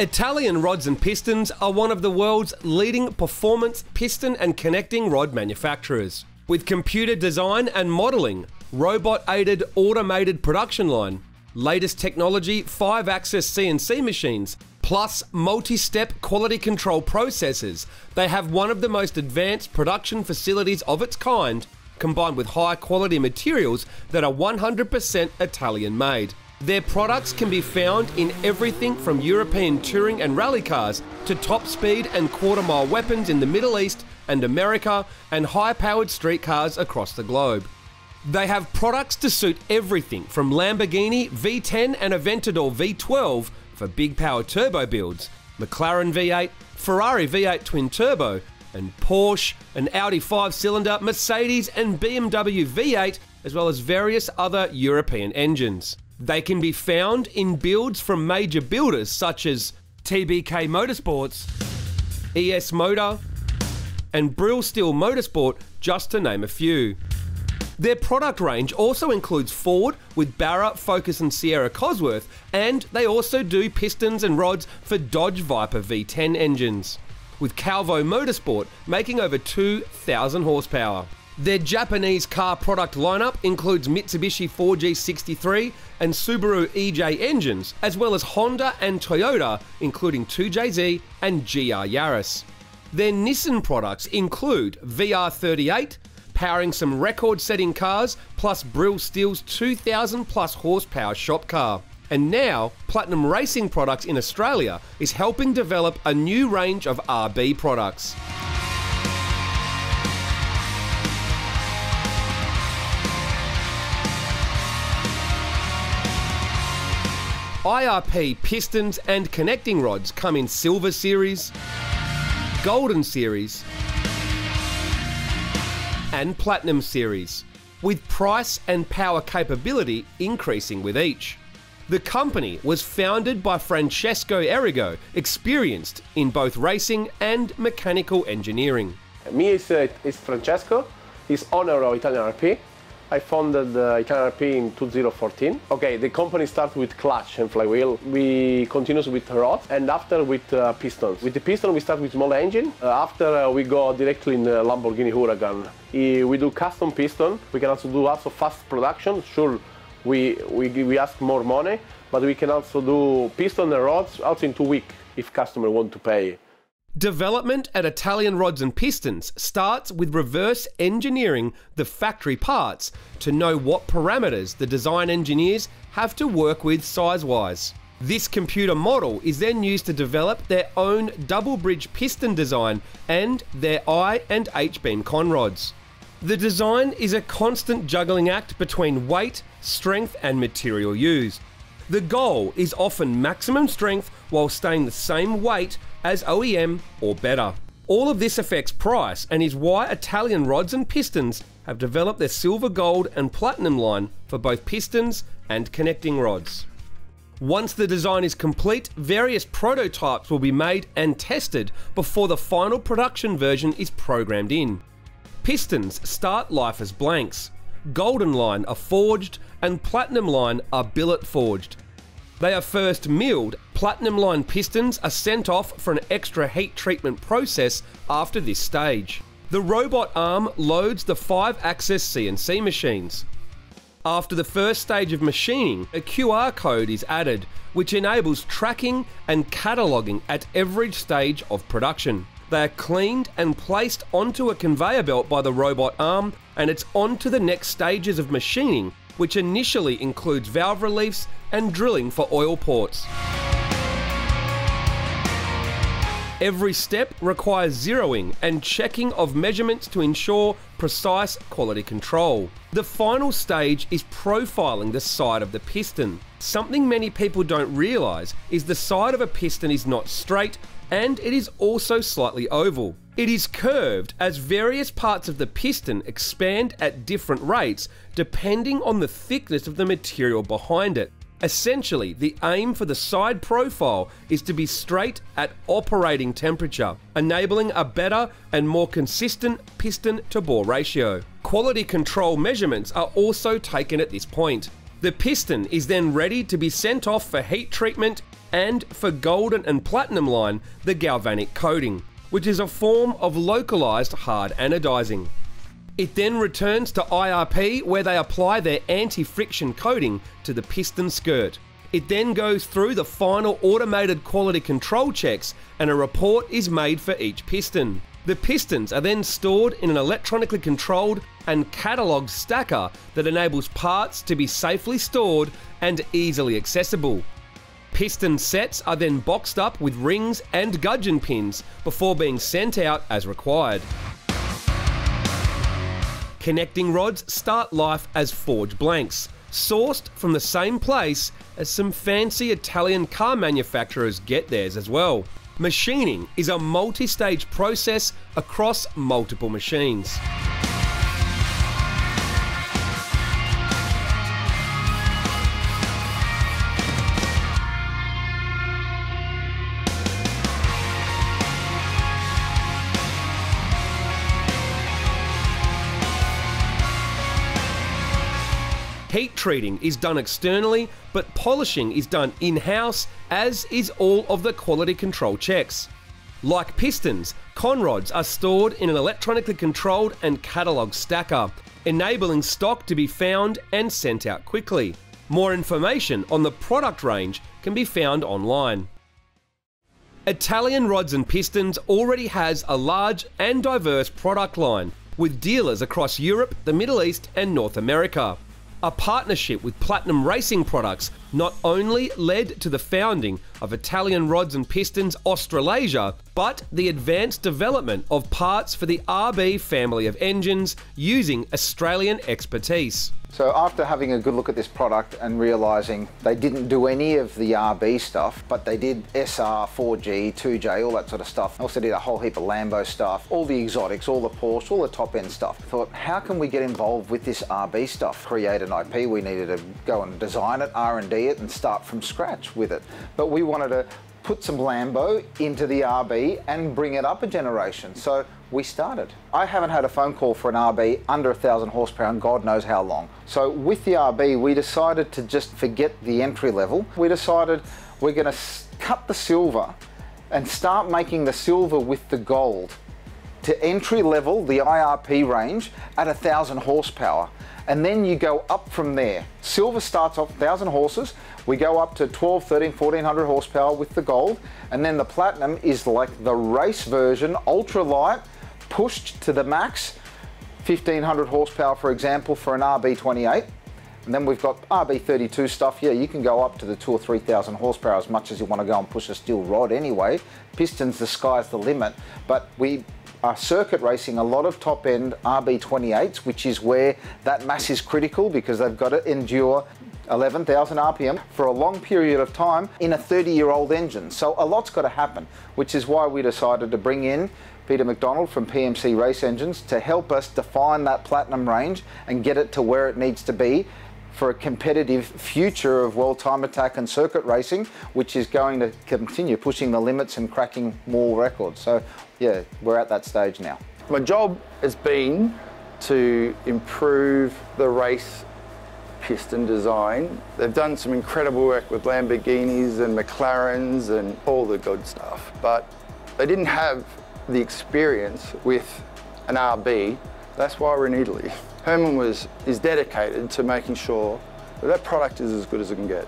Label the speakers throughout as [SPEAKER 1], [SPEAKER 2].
[SPEAKER 1] Italian Rods and Pistons are one of the world's leading performance piston and connecting rod manufacturers. With computer design and modelling, robot aided automated production line, latest technology 5 axis CNC machines, plus multi step quality control processes, they have one of the most advanced production facilities of its kind, combined with high quality materials that are 100% Italian made. Their products can be found in everything from European touring and rally cars to top speed and quarter mile weapons in the Middle East and America and high powered street cars across the globe. They have products to suit everything from Lamborghini V10 and Aventador V12 for big power turbo builds, McLaren V8, Ferrari V8 twin turbo, and Porsche, an Audi 5 cylinder, Mercedes, and BMW V8, as well as various other European engines. They can be found in builds from major builders such as TBK Motorsports, ES Motor, and Brill Steel Motorsport, just to name a few. Their product range also includes Ford with Barra, Focus, and Sierra Cosworth, and they also do pistons and rods for Dodge Viper V10 engines, with Calvo Motorsport making over 2,000 horsepower. Their Japanese car product lineup includes Mitsubishi 4G63 and Subaru EJ engines, as well as Honda and Toyota, including 2JZ and GR Yaris. Their Nissan products include VR38, powering some record setting cars, plus Brill Steel's 2,000 plus horsepower shop car. And now, Platinum Racing Products in Australia is helping develop a new range of RB products. IRP pistons and connecting rods come in Silver Series, Golden Series, and Platinum Series, with price and power capability increasing with each. The company was founded by Francesco Errigo, experienced in both racing and mechanical engineering.
[SPEAKER 2] Me is, uh, is Francesco, he's owner of Italian RP. I founded uh, Italian RP in 2014. Okay, the company started with clutch and flywheel. We continue with rods and after with uh, pistons. With the piston we start with small engine. Uh, after uh, we go directly in Lamborghini Huracan. we do custom piston. We can also do also fast production. Sure, we, we, we ask more money, but we can also do piston and rods also in two weeks if customer want to pay.
[SPEAKER 1] Development at Italian Rods and Pistons starts with reverse engineering the factory parts to know what parameters the design engineers have to work with size wise. This computer model is then used to develop their own double bridge piston design and their I and H beam conrods. The design is a constant juggling act between weight, strength, and material used. The goal is often maximum strength while staying the same weight as OEM or better. All of this affects price and is why Italian rods and pistons have developed their silver, gold, and platinum line for both pistons and connecting rods. Once the design is complete, various prototypes will be made and tested before the final production version is programmed in. Pistons start life as blanks, Golden line are forged, and Platinum line are billet forged. They are first milled. Platinum line pistons are sent off for an extra heat treatment process after this stage. The robot arm loads the 5 axis CNC machines. After the first stage of machining, a QR code is added, which enables tracking and cataloguing at every stage of production. They are cleaned and placed onto a conveyor belt by the robot arm, and it's on to the next stages of machining, which initially includes valve reliefs and drilling for oil ports. Every step requires zeroing and checking of measurements to ensure precise quality control. The final stage is profiling the side of the piston. Something many people don't realise is the side of a piston is not straight and it is also slightly oval. It is curved as various parts of the piston expand at different rates depending on the thickness of the material behind it. Essentially, the aim for the side profile is to be straight at operating temperature, enabling a better and more consistent piston to bore ratio. Quality control measurements are also taken at this point. The piston is then ready to be sent off for heat treatment and for golden and platinum line, the galvanic coating, which is a form of localized hard anodizing. It then returns to IRP where they apply their anti-friction coating to the piston skirt. It then goes through the final automated quality control checks and a report is made for each piston. The pistons are then stored in an electronically controlled and catalogued stacker that enables parts to be safely stored and easily accessible. Piston sets are then boxed up with rings and gudgeon pins before being sent out as required. Connecting rods start life as forge blanks, sourced from the same place as some fancy Italian car manufacturers get theirs as well. Machining is a multi stage process across multiple machines. Heat treating is done externally, but polishing is done in house, as is all of the quality control checks. Like pistons, conrods are stored in an electronically controlled and catalogued stacker, enabling stock to be found and sent out quickly. More information on the product range can be found online. Italian Rods and Pistons already has a large and diverse product line, with dealers across Europe, the Middle East, and North America. A partnership with Platinum Racing Products not only led to the founding of Italian Rods and Pistons Australasia, but the advanced development of parts for the RB family of engines using Australian expertise.
[SPEAKER 3] So after having a good look at this product and realizing they didn't do any of the RB stuff, but they did SR, 4G, 2J, all that sort of stuff. Also did a whole heap of Lambo stuff, all the exotics, all the Porsche, all the top end stuff. Thought, how can we get involved with this RB stuff? Create an IP, we needed to go and design it, R&D it and start from scratch with it. But we wanted to put some Lambo into the RB and bring it up a generation. So we started. I haven't had a phone call for an RB under a thousand horsepower and God knows how long. So with the RB, we decided to just forget the entry level. We decided we're going to cut the silver and start making the silver with the gold to entry level, the IRP range, at a thousand horsepower. And then you go up from there. Silver starts off 1,000 horses. We go up to 12, 13, 1400 horsepower with the gold. And then the platinum is like the race version, ultra light, pushed to the max, 1500 horsepower, for example, for an RB28. And then we've got RB32 stuff. Yeah, you can go up to the two or 3,000 horsepower as much as you want to go and push a steel rod anyway. Pistons, the sky's the limit. But we are circuit racing a lot of top end RB28s, which is where that mass is critical because they've got to endure 11,000 RPM for a long period of time in a 30 year old engine. So a lot's got to happen, which is why we decided to bring in Peter McDonald from PMC Race Engines to help us define that platinum range and get it to where it needs to be for a competitive future of world time attack and circuit racing, which is going to continue pushing the limits and cracking more records. So, yeah, we're at that stage now.
[SPEAKER 2] My job has been to improve the race piston design. They've done some incredible work with Lamborghinis and McLarens and all the good stuff, but they didn't have the experience with an RB. That's why we're in Italy. Herman was, is dedicated to making sure that that product is as good as it can get.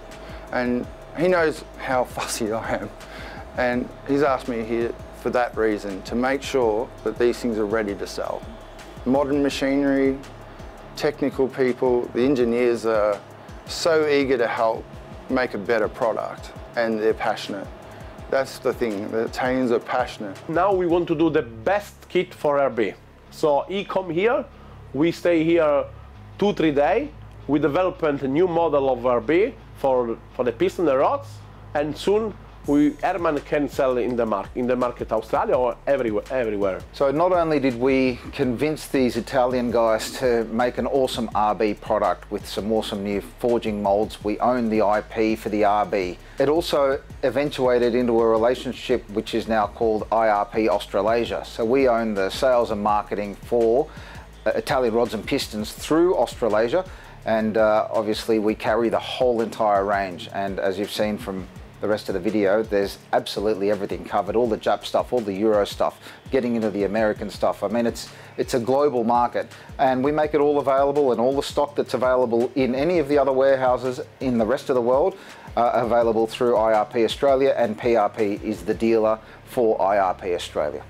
[SPEAKER 2] And he knows how fussy I am. And he's asked me here for that reason, to make sure that these things are ready to sell. Modern machinery, technical people, the engineers are so eager to help make a better product and they're passionate. That's the thing, the Italians are passionate. Now we want to do the best kit for RB. So he come here, we stay here two, three days. We develop a new model of RB for, for the piston and the rods, and soon we Herman can sell in the market, in the market Australia or everywhere, everywhere.
[SPEAKER 3] So not only did we convince these Italian guys to make an awesome RB product with some awesome new forging molds, we own the IP for the RB. It also eventuated into a relationship which is now called IRP Australasia. So we own the sales and marketing for Italian rods and pistons through Australasia and uh, obviously we carry the whole entire range and as you've seen from the rest of the video, there's absolutely everything covered. All the Jap stuff, all the Euro stuff, getting into the American stuff. I mean, it's it's a global market, and we make it all available, and all the stock that's available in any of the other warehouses in the rest of the world uh, available through IRP Australia, and PRP is the dealer for IRP Australia.